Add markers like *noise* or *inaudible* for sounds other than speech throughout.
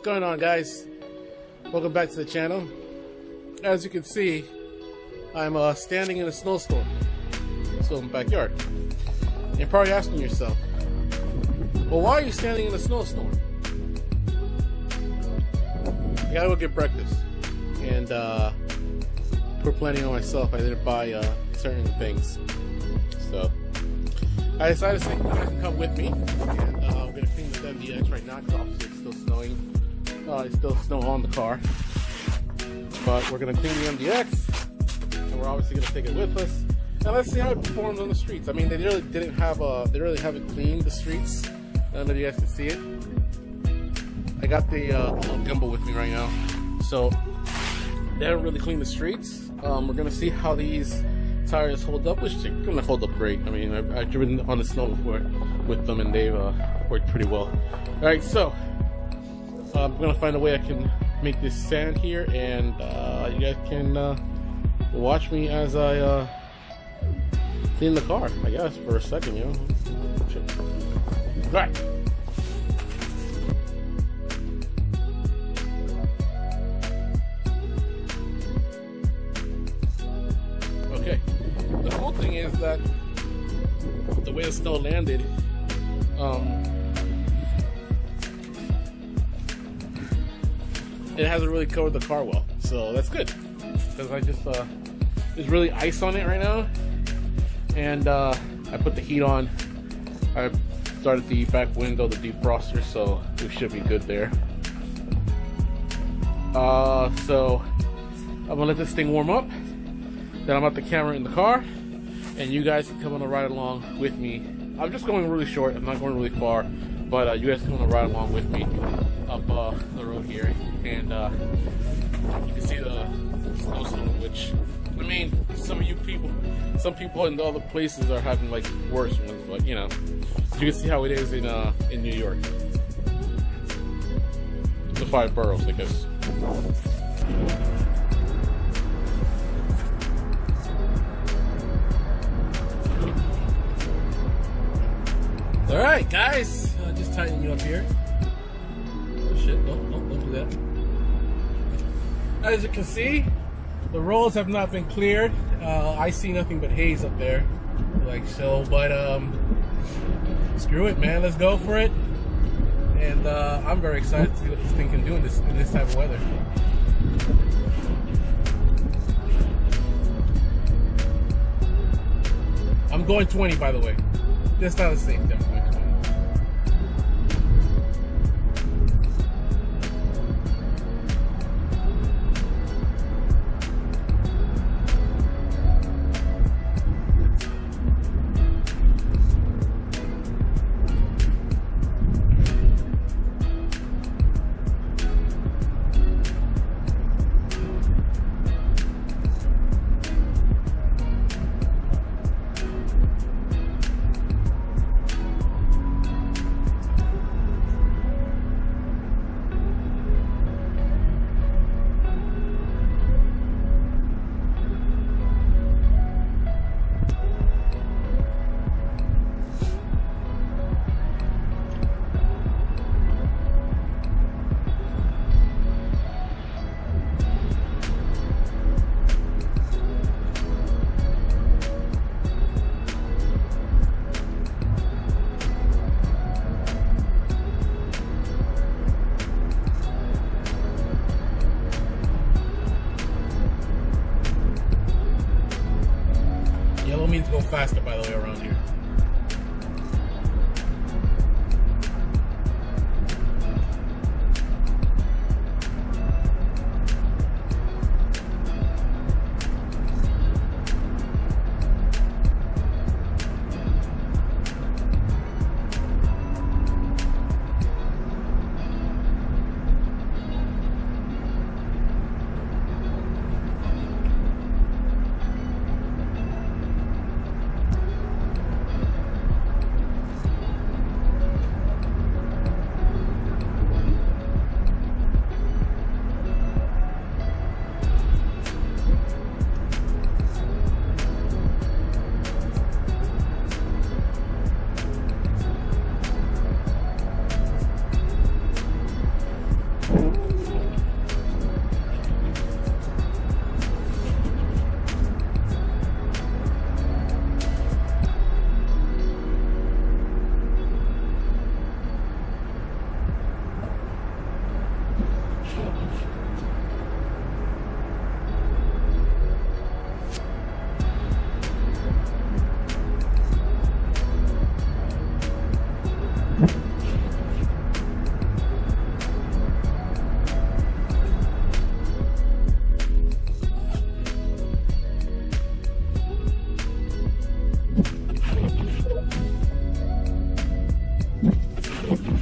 What's going on guys? Welcome back to the channel. As you can see, I'm uh, standing in a snowstorm. So in my backyard. You're probably asking yourself, well why are you standing in a snowstorm? I gotta go get breakfast. And uh, put planning on myself, I didn't buy uh, certain things. So I decided to say you guys can come with me. And uh, I'm gonna clean this MDX right now because obviously it's still snowing. Uh, still snow on the car. But we're gonna clean the MDX, and we're obviously gonna take it with us. And let's see how it performs on the streets. I mean, they really didn't have a, they really haven't cleaned the streets. I don't know if you guys can see it. I got the uh, little gimbal with me right now, so they haven't really cleaned the streets. Um, we're gonna see how these tires hold up, which they're gonna hold up great. I mean, I've, I've driven on the snow before with them, and they've uh, worked pretty well. All right, so I'm gonna find a way I can make this sand here and uh, you guys can uh, watch me as I uh, clean the car I guess for a second you know? All right okay. The cool thing is that the way the snow landed um, it hasn't really covered the car well. So that's good. Because I just, uh, there's really ice on it right now. And uh, I put the heat on. I started the back window, the defroster, so we should be good there. Uh, so I'm gonna let this thing warm up. Then I'm at the camera in the car. And you guys can come on a ride along with me. I'm just going really short, I'm not going really far. But uh, you guys can come on a ride along with me up uh, the road here and uh, you can see the snowstorm, which I mean, some of you people, some people in other places are having like worse ones, but you know, you can see how it is in uh, in New York, the five boroughs, I guess. All right, guys, uh, just tighten you up here. Oh, shit, don't, don't, don't do that. As you can see, the roads have not been cleared. Uh, I see nothing but haze up there, like so. But um, screw it, man. Let's go for it. And uh, I'm very excited to see what this thing can do in this in this type of weather. I'm going 20, by the way. This not a safe I'm faster,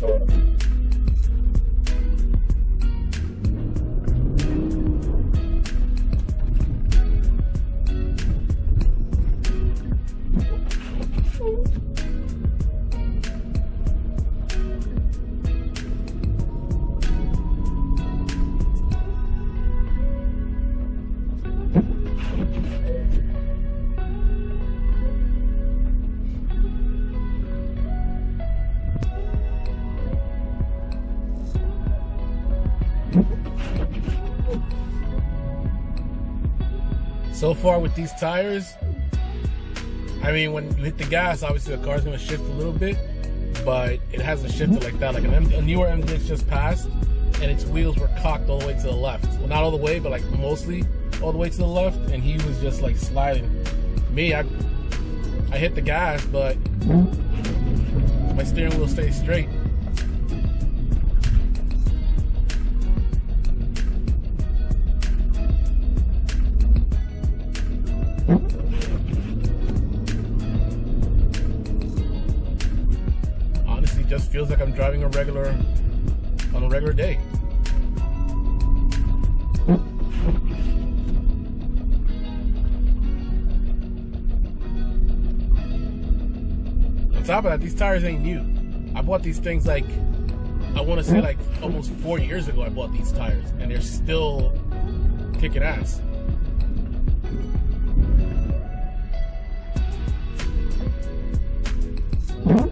说。So far with these tires, I mean, when you hit the gas, obviously the car's going to shift a little bit, but it hasn't shifted mm-hmm. like that. Like an M- a newer MDX just passed, and its wheels were cocked all the way to the left. Well, not all the way, but like mostly all the way to the left, and he was just like sliding. Me, I I hit the gas, but mm-hmm. my steering wheel stays straight. Feels like I'm driving a regular on a regular day. On top of that, these tires ain't new. I bought these things like I want to say like almost four years ago. I bought these tires, and they're still kicking ass. Yeah,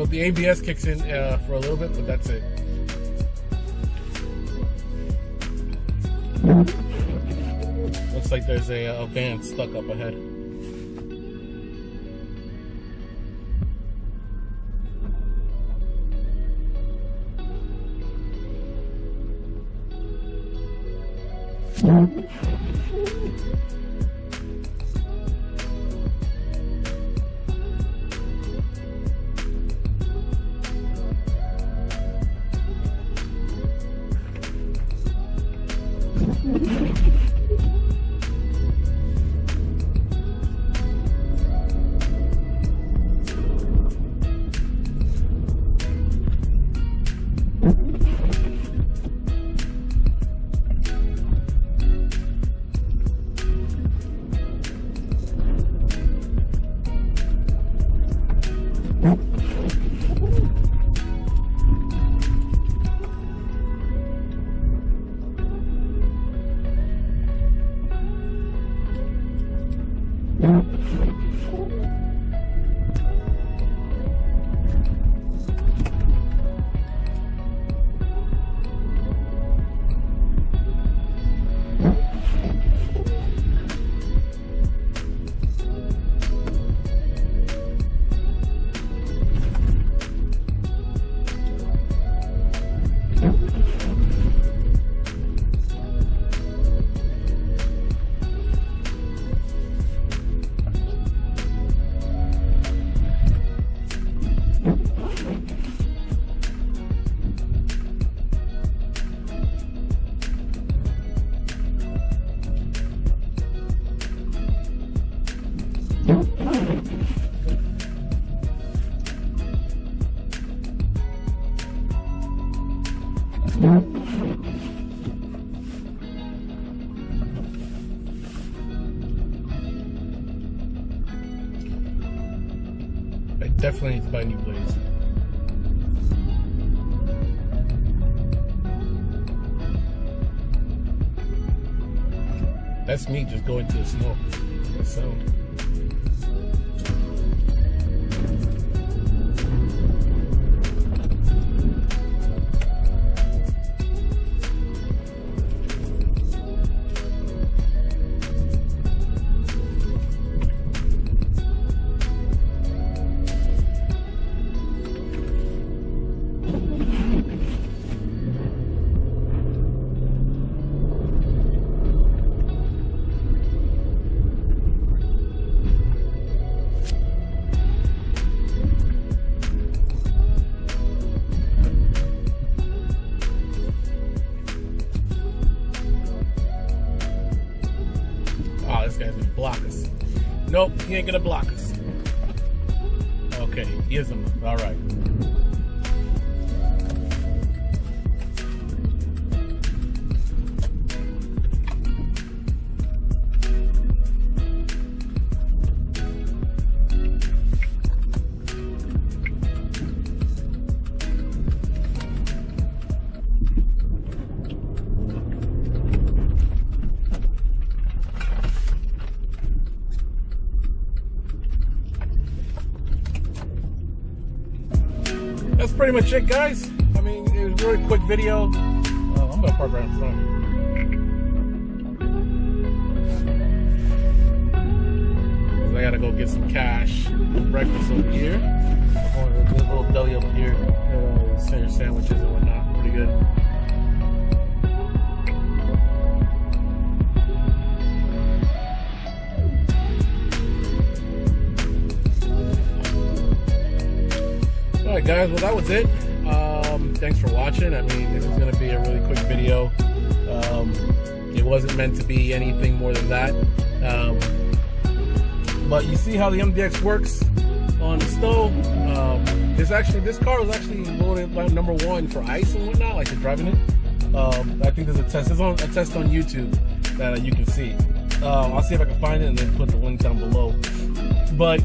so the ABS kicks in uh, for a little bit, but that's it. Looks like there's a, a van stuck up ahead. Yeah. I definitely need to buy new blades. That's me just going to the snow. Sound. He ain't gonna block us. Okay, he isn't. All right. Pretty much it, guys. I mean, it was a really quick video. Oh, I'm gonna park right in front. I gotta go get some cash. Breakfast over here. Going to this little deli over here. Uh, sandwiches and whatnot. Pretty good. All right, guys. Well, that was it. Um, thanks for watching. I mean, this was going to be a really quick video. Um, it wasn't meant to be anything more than that. Um, but you see how the MDX works on the stove. Um, this actually, this car was actually voted like number one for ice and whatnot, like the driving it. Um, I think there's a test. There's on, a test on YouTube that uh, you can see. Uh, I'll see if I can find it and then put the link down below. But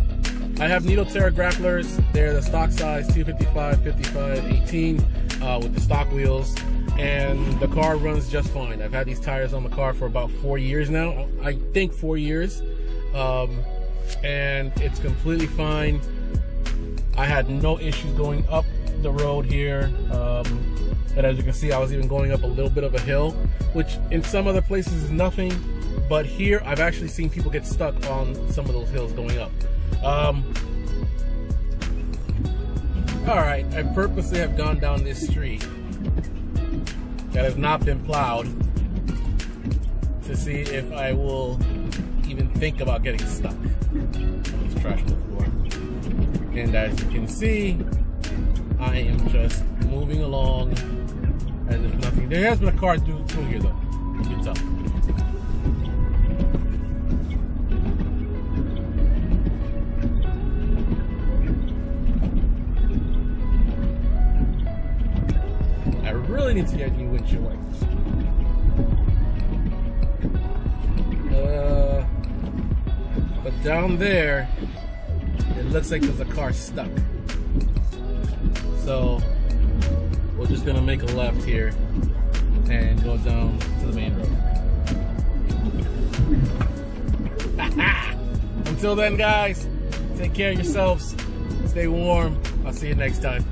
I have Nitto Terra grapplers. They're the stock size 255, 55, 18 uh, with the stock wheels. And the car runs just fine. I've had these tires on the car for about four years now. I think four years. Um, and it's completely fine. I had no issues going up the road here. Um, and as you can see, I was even going up a little bit of a hill, which in some other places is nothing. But here, I've actually seen people get stuck on some of those hills going up. Um, all right, I purposely have gone down this street that has not been plowed to see if I will even think about getting stuck. There's trash on the floor. And as you can see, I am just moving along as if nothing. There has been a car through, through here though. You can tell. Really need to get new windshield wipers. Uh, but down there, it looks like there's a car stuck. So we're just gonna make a left here and go down to the main road. *laughs* Until then, guys, take care of yourselves. Stay warm. I'll see you next time.